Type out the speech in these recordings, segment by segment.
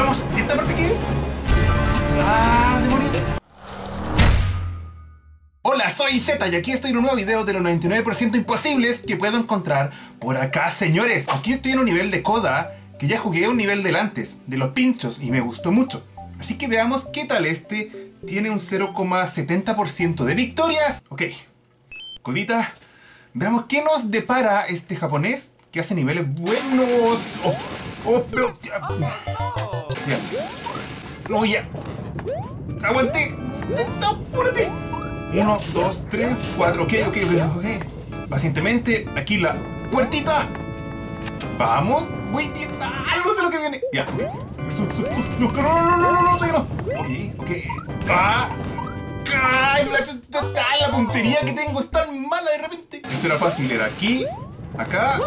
Vamos, ¿esta parte qué es? ¡Ah, demonios! Hola, soy Z y aquí estoy en un nuevo video de los 99% imposibles que puedo encontrar por acá, señores. Aquí estoy en un nivel de coda que ya jugué un nivel del antes, de los pinchos, y me gustó mucho. Así que veamos qué tal este. Tiene un 0,70% de victorias. Ok, codita. Veamos qué nos depara este japonés que hace niveles buenos. Oh, oh, pero... Ya. No, ya. Aguante. Apúrate. Uno, dos, tres, cuatro. Ok, ok, ok, ok. Pacientemente, aquí la puertita. Vamos. Muy bien. Ah, no sé lo que viene. Ya. No, no, no, no, no, no, no, todavía no. Ok, ok. Ah. Ay, la, la puntería que tengo es tan mala de repente. Esto era fácil, era aquí, acá,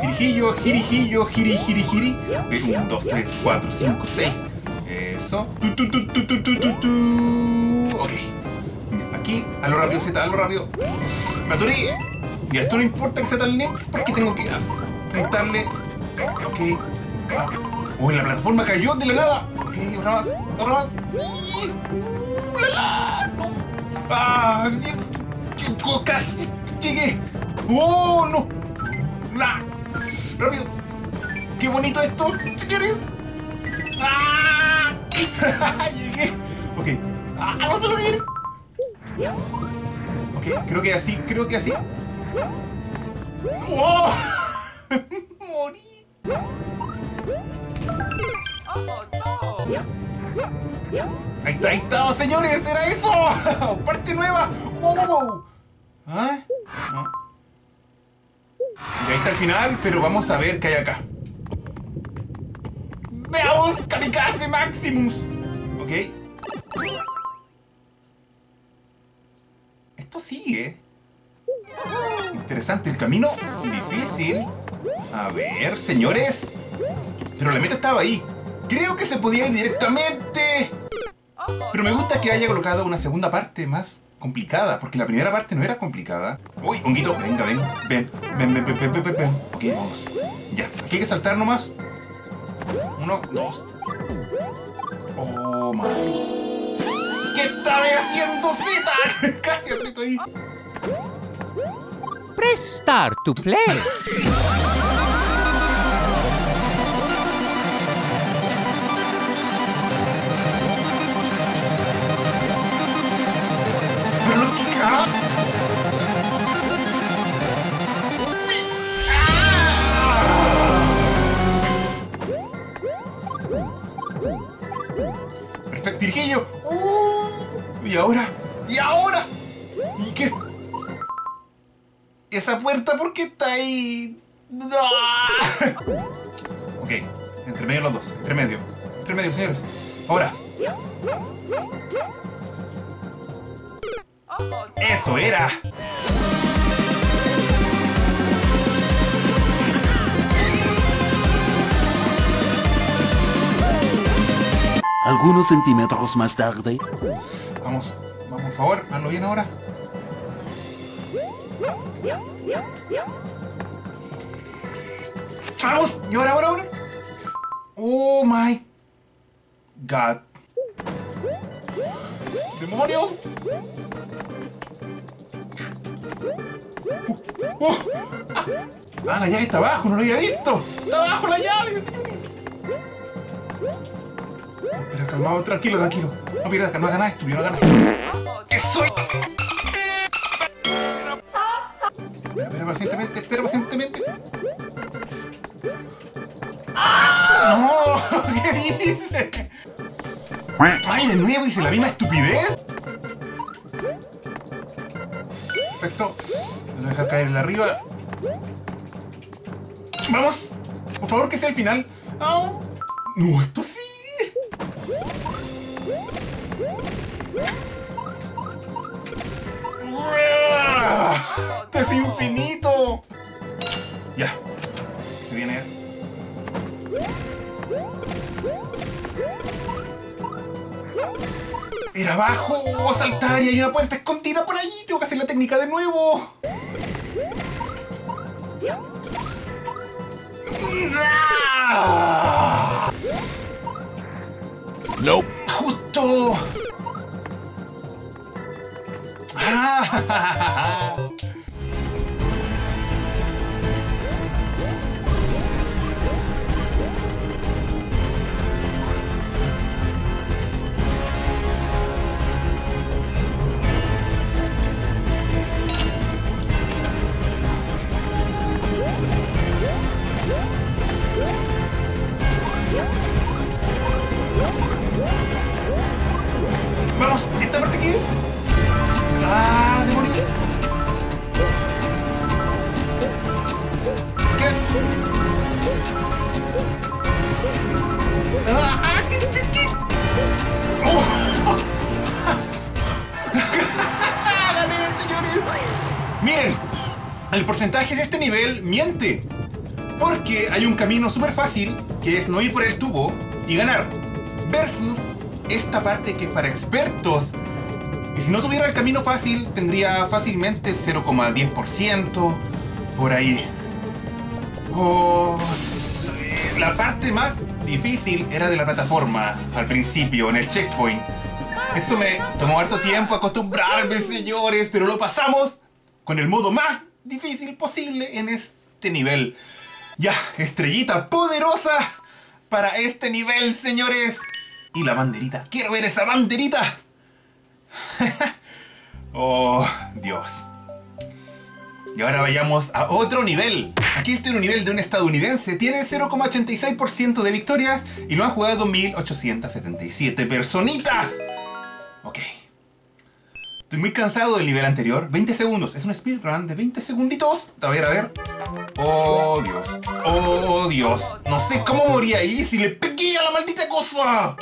girijillo, girijillo, giri, giri, giri. Un, dos, tres, cuatro, cinco, seis. Eso. Tu, tu, tu. Ok. Aquí, a lo rápido, Z, a lo rápido. Me atoré. Y esto no importa que sea tan lento porque tengo que apuntarle. Ok. Ah. Oh, la plataforma cayó de la nada. Ok, otra más, otra más. Uh, la, la. Ah, casi llegué. ¡Oh, no! ¡La! ¡Rápido! ¡Qué bonito esto, señores! ¡Ah! ¡Llegué! Ok. ¡Ah, no se lo! Ok, creo que así, creo que así. ¡Oh! Morí. Ahí está, ahí está, señores, era eso. Parte nueva. ¡Wow, wow, wow! ¿Ah? No. Y ahí está el final, pero vamos a ver qué hay acá. ¡Veamos! ¡Kamikaze Maximus! Ok. Esto sigue. Interesante el camino. Difícil. A ver, señores. Pero la meta estaba ahí. Creo que se podía ir directamente. Pero me gusta que haya colocado una segunda parte más complicada, porque la primera parte no era complicada. Uy, honguito, venga, ven, ven, ven, ven, ven, ven, ven, ven. Ok, vamos. Ya, aquí hay que saltar nomás. Uno, dos. Oh, my. ¿Qué estaba haciendo Z? Casi aprieto ahí. Press to play. ¿Y ahora? ¿Y ahora? ¿Y qué? ¿Esa puerta por qué está ahí? ¡Ah! ok, entre medio los dos, entre medio. Entre medio, señores. Ahora. ¡Eso era! Algunos centímetros más tarde. Vamos, vamos, por favor, hazlo bien ahora. ¡Vamos! ¿Y ahora, ahora, ahora? ¡Oh, my God! ¡Demonios! Uh, uh, ah, la llave está abajo, no lo había visto. Abajo la llave. Calmado, tranquilo, tranquilo. No pierdas, no hagas estúpido, no hagas. ¡Que soy! Espera, pacientemente, espera pacientemente. ¡No! ¿Qué dice? ¡Ay, de nuevo hice la misma estupidez! Perfecto. Voy a dejar caer la arriba. ¡Vamos! Por favor, que sea el final. ¡No, esto sí! ¡Esto es infinito! Ya. Se viene. Era abajo, saltar y hay una puerta escondida por allí. Tengo que hacer la técnica de nuevo. ¡Ah! Nope. Justo. Ah, el porcentaje de este nivel miente. Porque hay un camino súper fácil, que es no ir por el tubo y ganar. Versus esta parte que es para expertos. Y si no tuviera el camino fácil, tendría fácilmente 0,10%. Por ahí. Oh, la parte más difícil era de la plataforma, al principio, en el checkpoint. Eso me tomó harto tiempo acostumbrarme, señores, pero lo pasamos con el modo más difícil posible en este nivel. Ya, estrellita poderosa para este nivel, señores. Y la banderita. Quiero ver esa banderita. oh, Dios. Y ahora vayamos a otro nivel. Aquí en un nivel de un estadounidense. Tiene 0,86% de victorias y lo han jugado 1877 personitas. Ok. Estoy muy cansado del nivel anterior. 20 segundos. Es un speedrun de 20 segunditos. A ver, a ver. Oh, Dios. Oh, Dios. No sé cómo morí ahí si le pegué a la maldita cosa.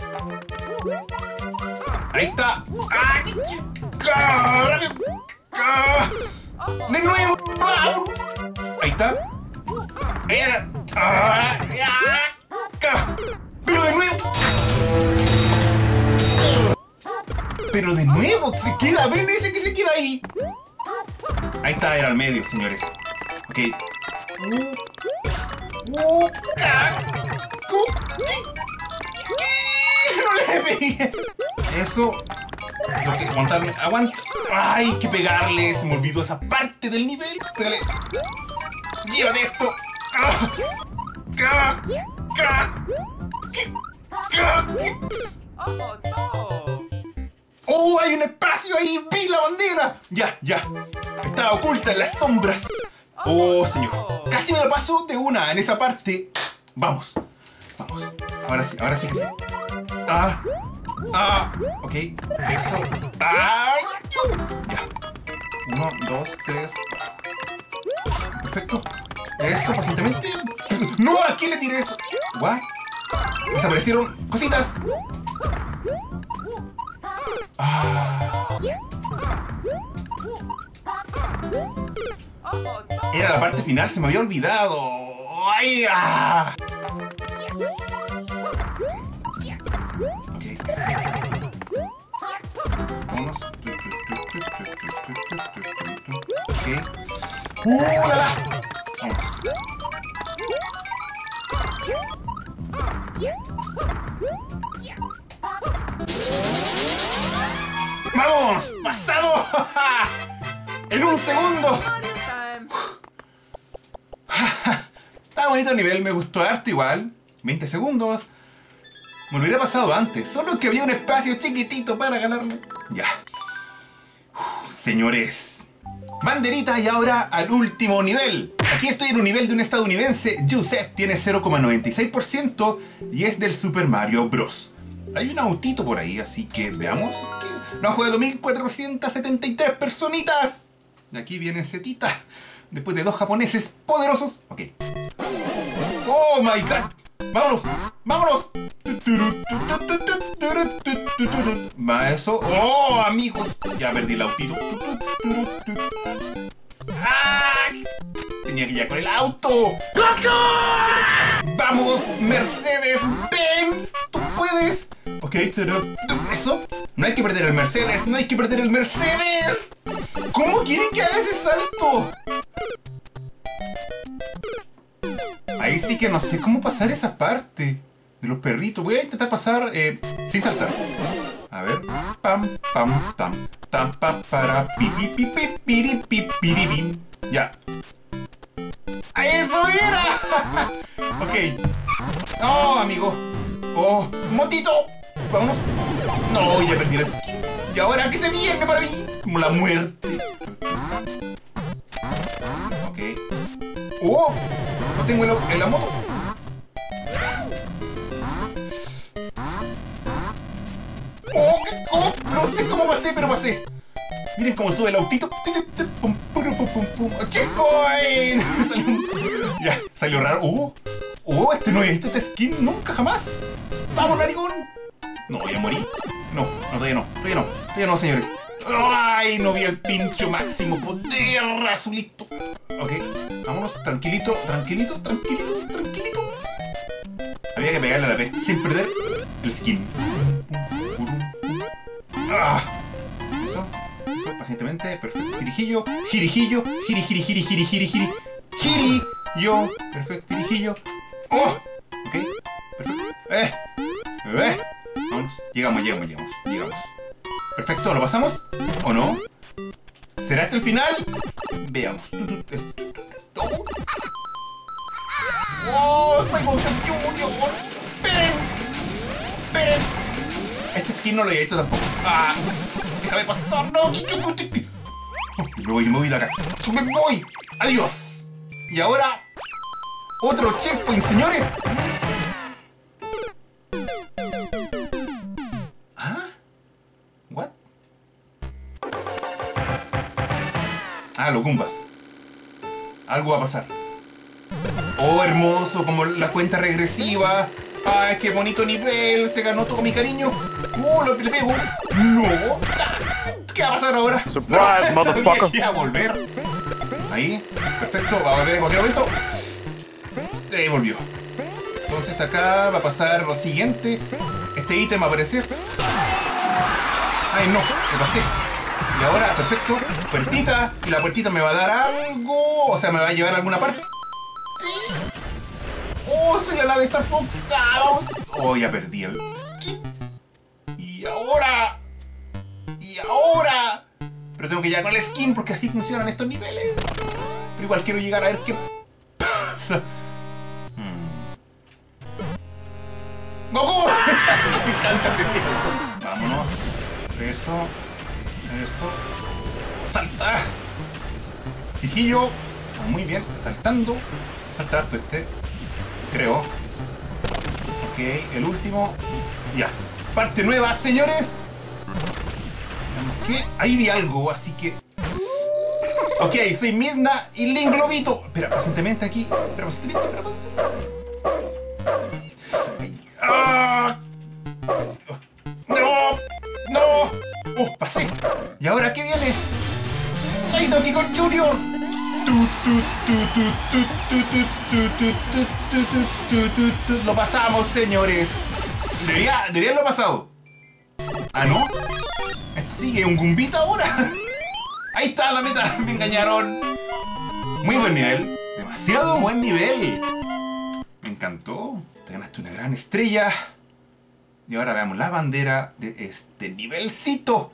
Ahí está. ¡Ah! ¡Ah! ¡Ah! ¡De nuevo! ¡Ah! Ahí está. Pero de nuevo, se queda, ven ese que se queda ahí. Ahí está, era al medio, señores. Ok. Eso. Aguantarme. Aguanta. Ay, que pegarle. Se me olvidó esa parte del nivel. Pégale. Llévate esto. Ah. Oh! ¡Oh, hay un espacio ahí! ¡Vi la bandera! Ya, ya. Estaba oculta en las sombras. Oh, señor. Casi me lo paso de una en esa parte. Vamos. Vamos. Ahora sí, ahora sí que sí. Ah. Ah. Ok. Eso. Ah. Ya. Uno, dos, tres. Perfecto. Eso, pacientemente. ¡No! ¿A quién le tiré eso? ¿What? Desaparecieron cositas. Era la parte final, se me había olvidado. Ah! Ok. Vámonos. Ok. ¡Uh, la, la! Bonito el nivel, me gustó harto igual. 20 segundos. Me lo hubiera pasado antes, solo que había un espacio chiquitito para ganarme. Ya. Señores. Banderita y ahora al último nivel. Aquí estoy en un nivel de un estadounidense. Yusef tiene 0,96% y es del Super Mario Bros. Hay un autito por ahí, así que veamos. Lo han jugado 1473 personitas. Y aquí viene Zetita. Después de dos japoneses poderosos. Ok. ¡Oh my god! ¡Vámonos! ¡Vámonos! Va eso. ¡Oh, amigos! Ya perdí el autito. Tenía que ir con el auto. ¡Vamos, Mercedes Benz! ¡Tú puedes! Ok, pero eso. No hay que perder el Mercedes, no hay que perder el Mercedes. ¿Cómo quieren que haga ese salto? Ahí sí que no sé cómo pasar esa parte. de los perritos. Voy a intentar pasar eh, sin saltar. A ver. Pam, pam, tam. Tam, pa, para, pi, pi, pi, pi, pi. Ya. ¡A eso era! ok. ¡Oh, amigo! ¡Oh, motito! ¡Vámonos! No, ya perdí la skin. ¿Y ahora qué se viene para mí? Como la muerte. ¡Oh! No tengo el, el- la moto. ¡Oh! ¿qué- cómo? No sé cómo pasé, pero pasé. Miren cómo sube el autito. ¡Checkpoint! Ya, salió raro. ¡Oh! ¡Oh! Este no es este skin nunca jamás. ¡Vamos, narigón! No, ya morí. No, no, todavía no. Todavía no. Todavía no, señores. ¡Ay! No vi el pincho máximo poder azulito. Ok, vámonos. Tranquilito, tranquilito, tranquilito, tranquilito. Había que pegarle a la P sin perder el skin. ¡Ah! Eso, eso, pacientemente, perfecto. Girijillo, girijillo, giri, giri, giri, giri, giri, giri. Giri, yo, perfecto, girijillo. ¡Oh! Ok, perfecto. ¡Eh! ¡Eh! Vamos, llegamos, llegamos, llegamos, llegamos. Perfecto, ¿lo pasamos? ¿O no? ¿Será este el final? Veamos. Este skin no lo he hecho tampoco. ¡Ah! ¡Déjame pasar! ¡No! Me voy, me voy de acá. ¡Me voy! ¡Adiós! Y ahora... ¡Otro checkpoint, señores! Ah, los Goombas. Algo va a pasar. Oh, hermoso, como la cuenta regresiva. Ay, qué bonito nivel. Se ganó todo mi cariño. Oh, lo que le pego. No. ¿Qué va a pasar ahora? Surprise, motherfucker. que a volver. Ahí. Perfecto. Va a volver en cualquier momento. Ahí volvió. Entonces acá va a pasar lo siguiente. Este ítem va a aparecer. Ay, no. Me pasé. Y ahora, perfecto. Puertita. Y la puertita me va a dar algo. O sea, me va a llevar a alguna parte. ¡Oh, soy la nave Star Fox! ¡Oh, ya perdí el skin! ¡Y ahora! ¡Y ahora! Pero tengo que llegar con el skin porque así funcionan estos niveles. Pero igual quiero llegar a ver qué pasa. Hmm. ¡Goku! Me encanta hacer eso. Vámonos. Eso. Eso. ¡Salta! Tijillo. Muy bien. Saltando. Salta harto este. Creo. Ok, el último. Ya. Parte nueva, señores. Que ahí vi algo, así que. Ok, soy Mirna y Link Globito. Espera, pacientemente aquí. Espera, ¡Ah! ¡No! ¡No! ¡Oh, pasé! ¿Y ahora qué viene? ¡Soy Donkey Kong Jr.! Lo pasamos, señores. Debería, debería lo pasado. ¿Ah, no? Sigue un gumbita ahora. Ahí está la meta. Me engañaron. Muy buen nivel. Demasiado buen nivel. Me encantó. Te ganaste una gran estrella. Y ahora veamos la bandera de este nivelcito.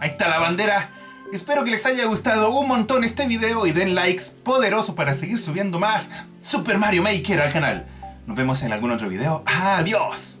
Ahí está la bandera. Espero que les haya gustado un montón este video y den likes poderosos para seguir subiendo más Super Mario Maker al canal. Nos vemos en algún otro video. Adiós.